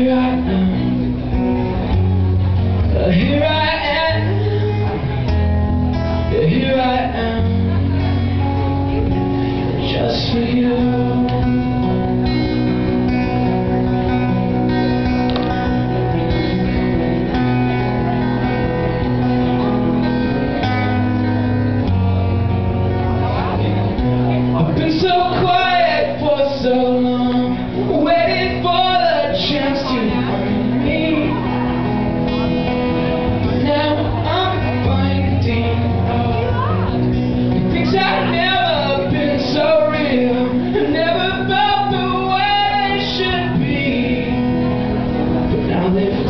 here I am. Uh, here I am. Here I am. Just for you. I've been so close. Amen.